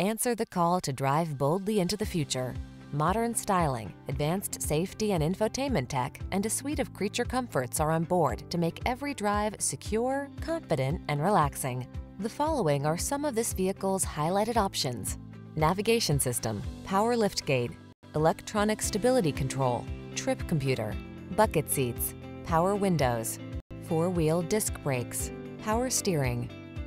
Answer the call to drive boldly into the future. Modern styling, advanced safety and infotainment tech, and a suite of creature comforts are on board to make every drive secure, confident, and relaxing. The following are some of this vehicle's highlighted options. Navigation system, power liftgate, electronic stability control, trip computer, bucket seats, power windows, four-wheel disc brakes, power steering.